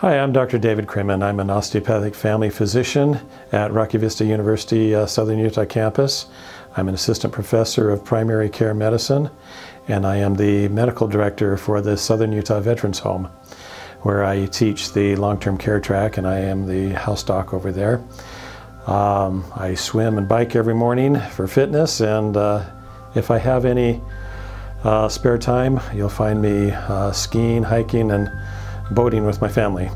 Hi, I'm Dr. David Crimin. I'm an osteopathic family physician at Rocky Vista University uh, Southern Utah campus. I'm an assistant professor of primary care medicine, and I am the medical director for the Southern Utah Veterans Home, where I teach the long-term care track, and I am the house doc over there. Um, I swim and bike every morning for fitness, and uh, if I have any uh, spare time, you'll find me uh, skiing, hiking, and boating with my family.